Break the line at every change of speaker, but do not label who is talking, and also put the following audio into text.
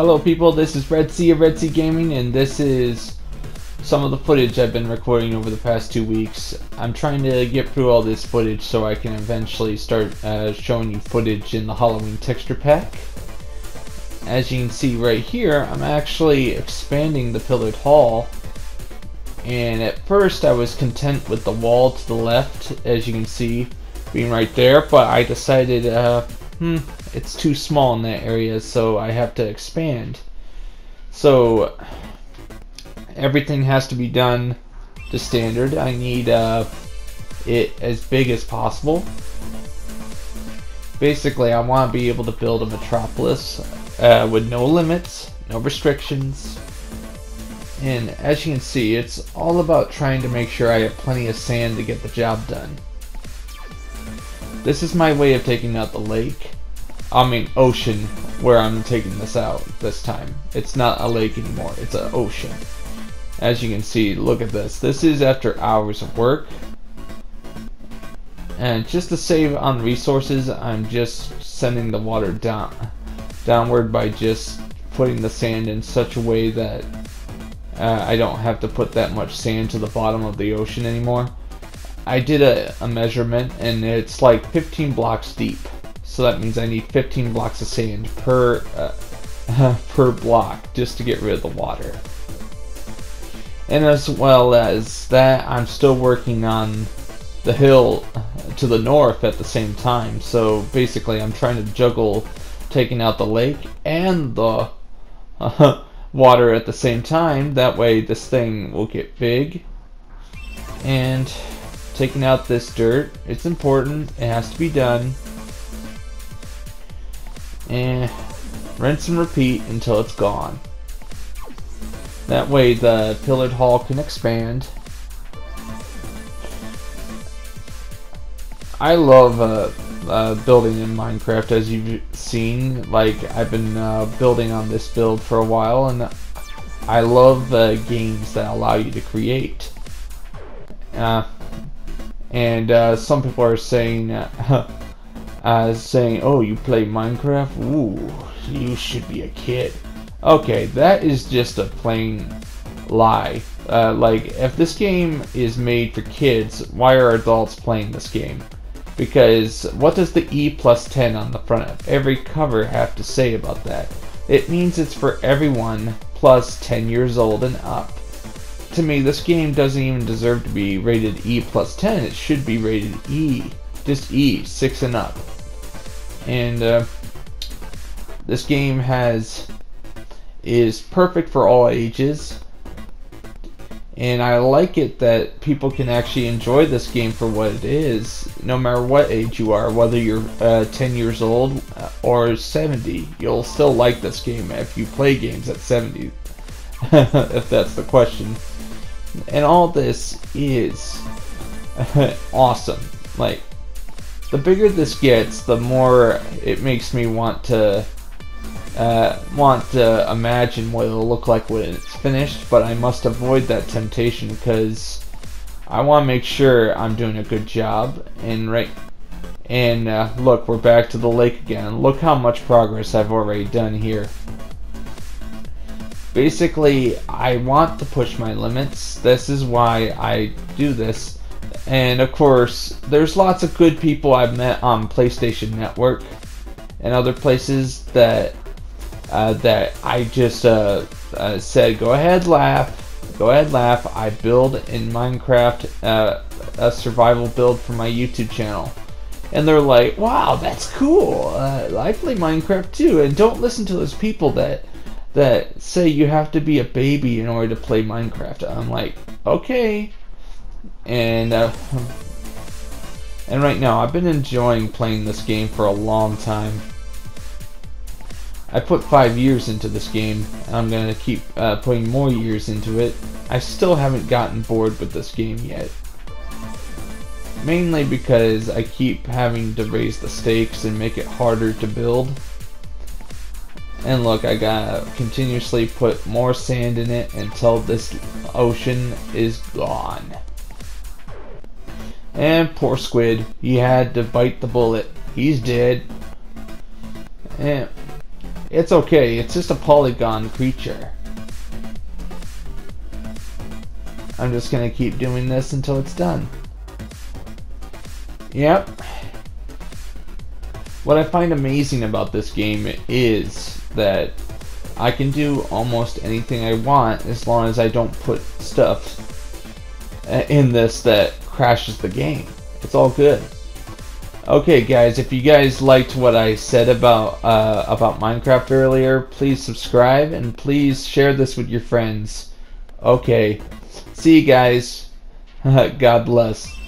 Hello people, this is Red Sea of Red Sea Gaming and this is some of the footage I've been recording over the past two weeks. I'm trying to get through all this footage so I can eventually start uh, showing you footage in the Halloween texture pack. As you can see right here, I'm actually expanding the pillared hall and at first I was content with the wall to the left, as you can see, being right there, but I decided, uh, hmm, it's too small in that area, so I have to expand. So everything has to be done to standard. I need uh, it as big as possible. Basically, I want to be able to build a metropolis uh, with no limits, no restrictions. And as you can see, it's all about trying to make sure I have plenty of sand to get the job done. This is my way of taking out the lake. I mean ocean where I'm taking this out this time. It's not a lake anymore, it's an ocean. As you can see, look at this. This is after hours of work. And just to save on resources, I'm just sending the water down downward by just putting the sand in such a way that uh, I don't have to put that much sand to the bottom of the ocean anymore. I did a, a measurement and it's like 15 blocks deep. So that means I need 15 blocks of sand per uh, per block just to get rid of the water. And as well as that, I'm still working on the hill to the north at the same time. So basically, I'm trying to juggle taking out the lake and the uh, water at the same time. That way, this thing will get big. And taking out this dirt. It's important. It has to be done. And rinse and repeat until it's gone. That way the pillared hall can expand. I love uh, uh, building in Minecraft as you've seen. Like I've been uh, building on this build for a while and I love uh, games that allow you to create. Uh, and uh, some people are saying, uh, saying, "Oh, you play Minecraft? Ooh, you should be a kid." Okay, that is just a plain lie. Uh, like, if this game is made for kids, why are adults playing this game? Because what does the E plus 10 on the front of every cover have to say about that? It means it's for everyone plus 10 years old and up to me, this game doesn't even deserve to be rated E plus 10. It should be rated E. Just E, 6 and up. And uh, this game has is perfect for all ages. And I like it that people can actually enjoy this game for what it is, no matter what age you are, whether you're uh, 10 years old uh, or 70. You'll still like this game if you play games at 70, if that's the question and all this is awesome. Like, the bigger this gets, the more it makes me want to uh, want to imagine what it'll look like when it's finished. But I must avoid that temptation because I want to make sure I'm doing a good job. And right, and uh, look, we're back to the lake again. Look how much progress I've already done here basically I want to push my limits. This is why I do this. And of course, there's lots of good people I've met on PlayStation Network and other places that uh, that I just uh, uh, said, go ahead, laugh, go ahead, laugh. I build in Minecraft uh, a survival build for my YouTube channel. And they're like, wow, that's cool. Uh, I play Minecraft too. And don't listen to those people that that say you have to be a baby in order to play Minecraft. I'm like, okay. And uh, and right now, I've been enjoying playing this game for a long time. I put five years into this game, and I'm gonna keep uh, putting more years into it. I still haven't gotten bored with this game yet. Mainly because I keep having to raise the stakes and make it harder to build. And look, I gotta continuously put more sand in it until this ocean is gone. And poor Squid, he had to bite the bullet. He's dead. And It's okay, it's just a polygon creature. I'm just gonna keep doing this until it's done. Yep. What I find amazing about this game is that I can do almost anything I want as long as I don't put stuff uh, in this that crashes the game. It's all good. Okay, guys, if you guys liked what I said about uh, about Minecraft earlier, please subscribe and please share this with your friends. Okay, see you guys. God bless.